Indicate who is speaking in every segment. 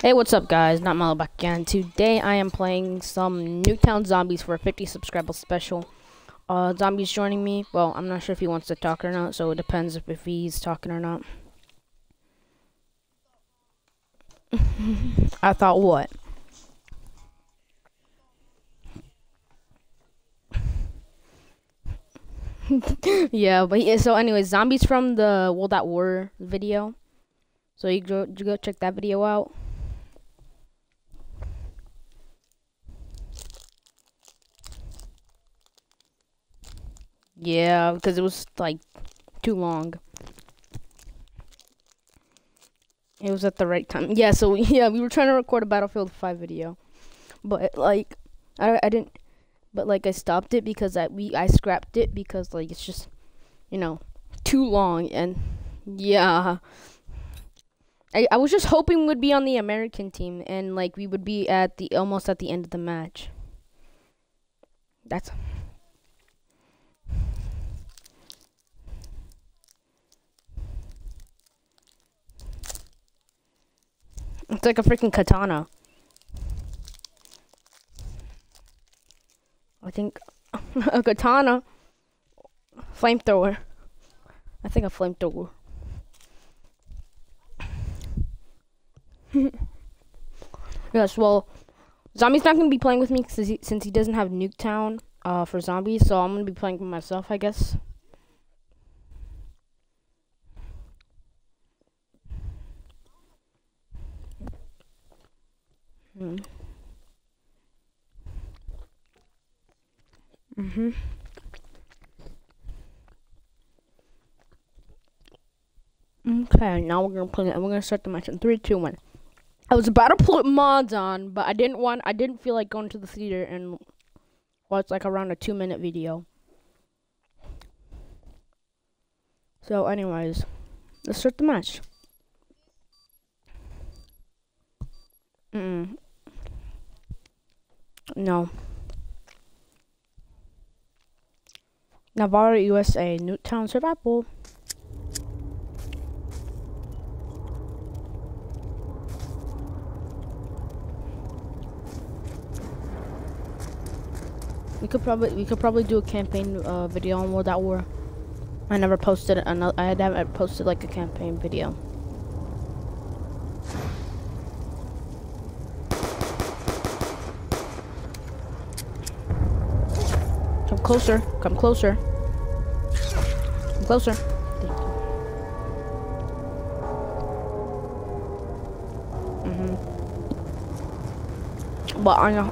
Speaker 1: Hey, what's up, guys? NotMeLo back again. Today, I am playing some Nuketown Zombies for a 50 subscriber special. Uh, Zombie's joining me. Well, I'm not sure if he wants to talk or not, so it depends if, if he's talking or not. I thought what? yeah, but yeah, so anyway, zombies from the World at War video. So you go, you go check that video out. Yeah, because it was like too long. It was at the right time. Yeah, so yeah, we were trying to record a Battlefield 5 video. But like I I didn't but like I stopped it because I we I scrapped it because like it's just you know too long and yeah I, I was just hoping we'd be on the American team and like we would be at the almost at the end of the match. That's It's like a freaking katana. I think a katana. Flamethrower. I think a flamethrower. yes, well, Zombie's not going to be playing with me since he, since he doesn't have Nuketown uh, for Zombies, so I'm going to be playing with myself, I guess. Hmm. Mm-hmm. Okay, now we're gonna play it. We're gonna start the match in three, two, one. I was about to put mods on, but I didn't want. I didn't feel like going to the theater and watch like around a two-minute video. So, anyways, let's start the match. Mm. No. Navarre, USA, Nuketown Survival. Could probably we could probably do a campaign uh, video on World at War. I never posted another. I haven't posted like a campaign video. Come closer. Come closer. Come closer. Mhm. but I know,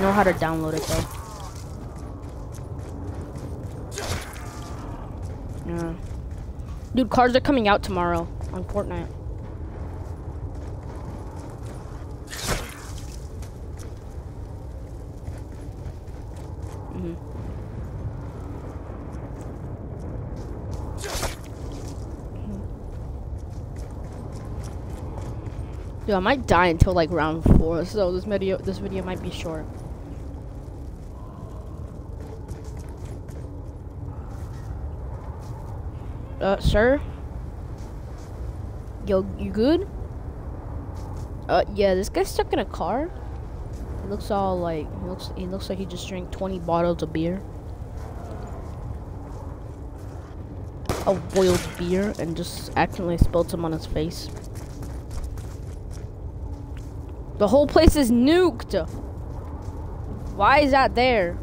Speaker 1: know how to download it though. Yeah. Dude, cards are coming out tomorrow on Fortnite. Mm-hmm. Dude, I might die until like round four, so this video this video might be short. Uh, sir? Yo, you good? Uh, yeah, this guy's stuck in a car. He looks all like, he looks, he looks like he just drank 20 bottles of beer. A boiled beer and just accidentally spilled some on his face. The whole place is nuked. Why is that there?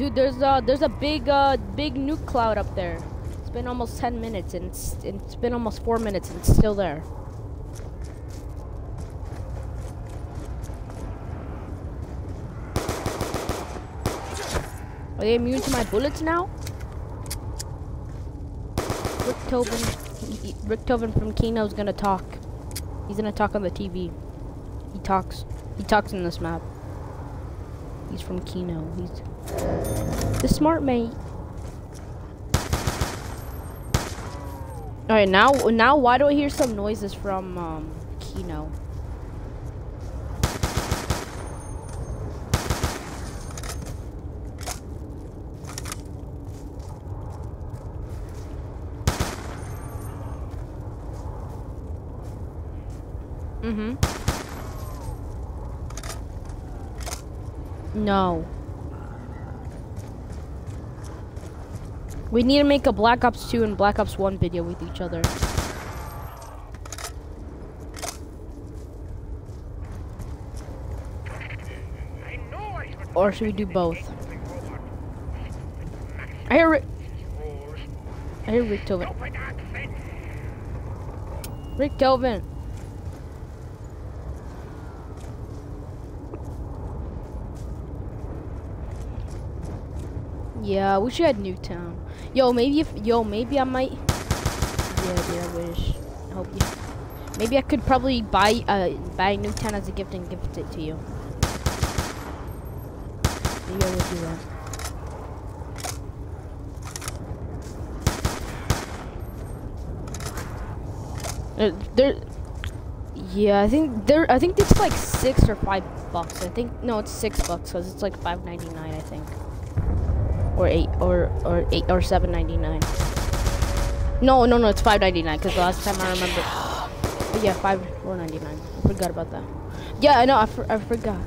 Speaker 1: Dude, there's a there's a big uh big nuke cloud up there. It's been almost 10 minutes and it's, it's been almost 4 minutes and it's still there. Are they immune to my bullets now? Rick Tobin. Richtofen from Kino is gonna talk. He's gonna talk on the TV. He talks. He talks in this map. He's from Kino. He's the smart mate. All right, now now why do I hear some noises from um, Kino? Mm-hmm. No. We need to make a Black Ops 2 and Black Ops 1 video with each other. Or should we do both? I hear Rick. I hear Rick Tobin. Rick Kelvin. Yeah, wish I had Nuketown. Yo, maybe if yo, maybe I might. Yeah, dude, I wish. I hope you. Maybe I could probably buy uh buy Nuketown as a gift and gift it to you. Maybe I do that. Uh, there, yeah, I think there. I think it's like six or five bucks. I think no, it's six bucks because it's like five ninety nine. I think, or eight, or or eight or seven ninety nine. No, no, no, it's five ninety nine because the last time I remember. But yeah, five four ninety nine. I forgot about that. Yeah, I know. I, for, I forgot.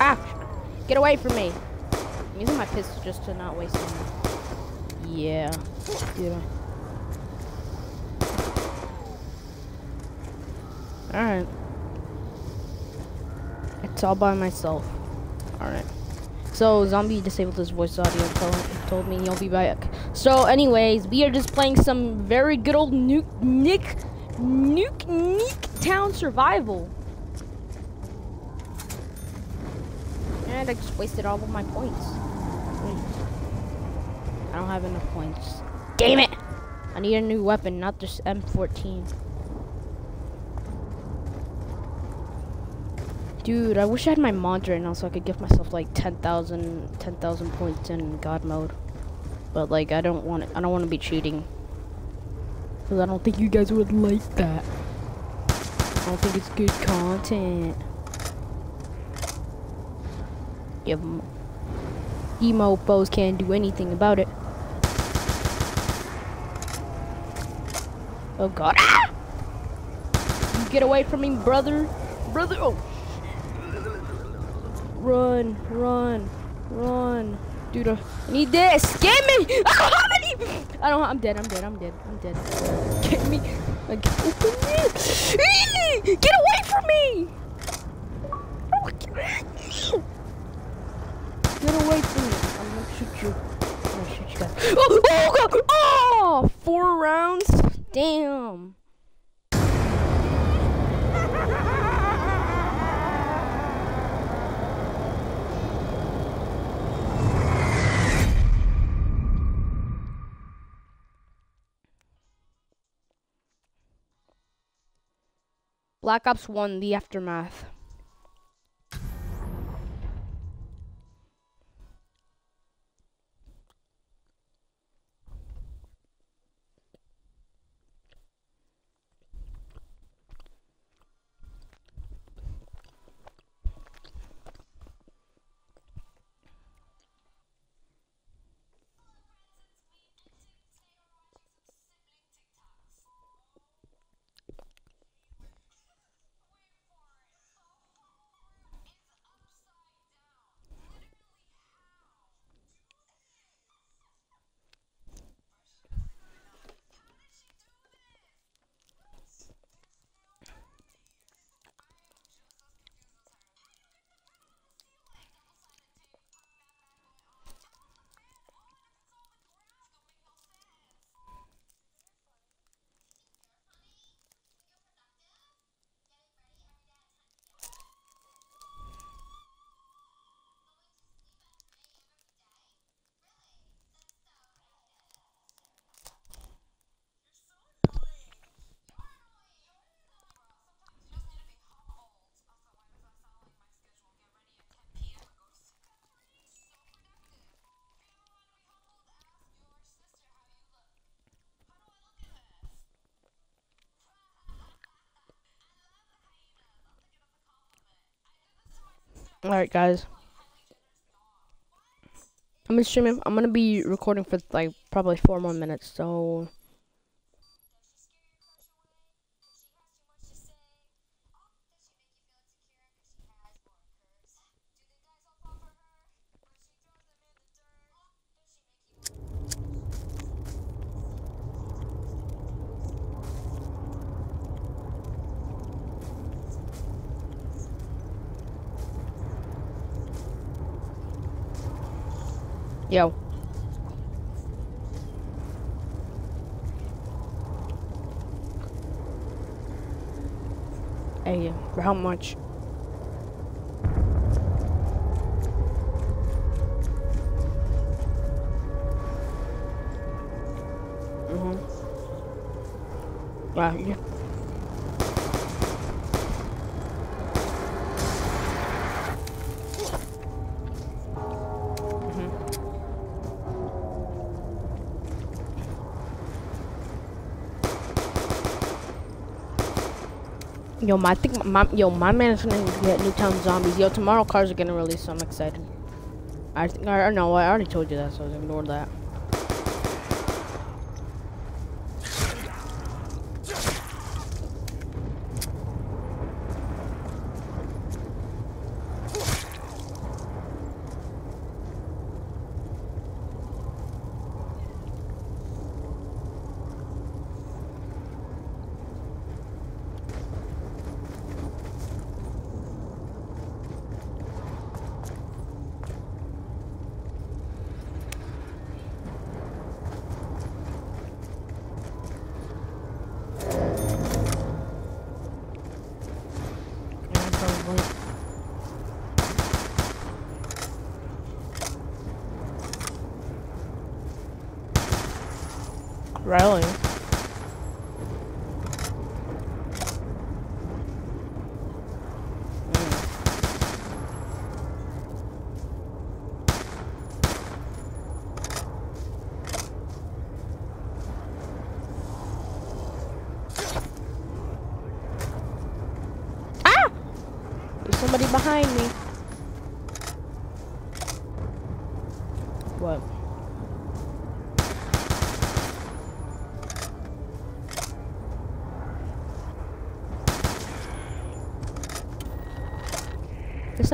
Speaker 1: Ah! Get away from me! I'm using my pistol just to not waste ammo. Yeah. Dude. Alright. It's all by myself. Alright. So, Zombie disabled his voice audio told, told me he'll be back. So, anyways, we are just playing some very good old Nuke, Nick, Nuke, Nuke Town Survival. And I just wasted all of my points. I don't have enough points. Damn it! I need a new weapon, not just M14. Dude, I wish I had my mods right now so I could give myself like 10,000 10, points in God mode. But like, I don't want. I don't want to be cheating. Because I don't think you guys would like that. I don't think it's good content. Yeah, emo foes can't do anything about it. Oh god. Ah! You get away from me, brother. Brother. Oh. Run, run, run. Dude, I need this. Get me. I don't. I don't. I'm dead. I'm dead. I'm dead. I'm dead. Get me. Get away from me. Oh, Get away from me. I'm gonna shoot you. I'm gonna shoot you guys. Oh, oh, God. oh, four rounds. Damn. Black Ops 1, The Aftermath. Alright, guys. I'm gonna stream. I'm gonna be recording for like probably four more minutes. So. Yo. Hey, for how much? Mhm. Wow. Yeah. Yo, my, I think my, yo, my man is gonna get Nuketown Zombies. Yo, tomorrow cars are gonna release, so I'm excited. I think, I, know, I already told you that, so ignore that. Really?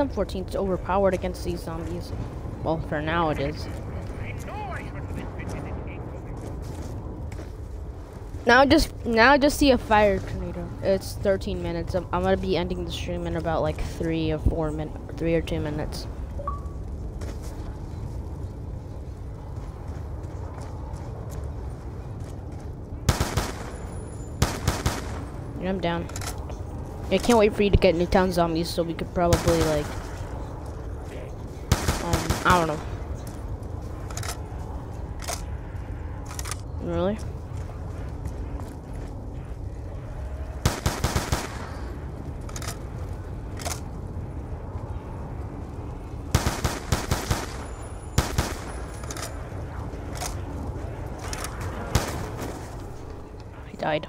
Speaker 1: SM-14 is overpowered against these zombies. Well, for now it is. Now just now just see a fire tornado. It's 13 minutes. I'm, I'm gonna be ending the stream in about like three or four minutes, three or two minutes. I'm down. I can't wait for you to get Nuketown Zombies so we could probably, like, um, I don't know. Really? He died.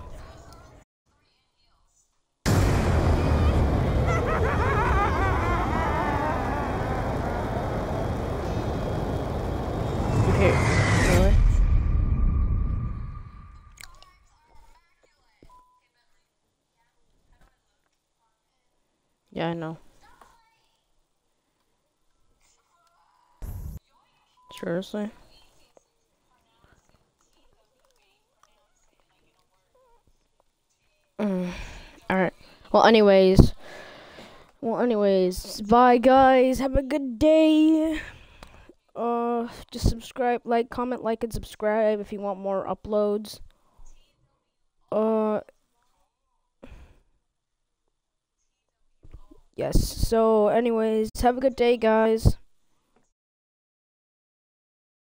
Speaker 1: Yeah, I know. Seriously? Mm. Alright. Well, anyways. Well, anyways. Bye, guys. Have a good day. Uh, just subscribe, like, comment, like, and subscribe if you want more uploads. Uh. Yes. So, anyways, have a good day, guys.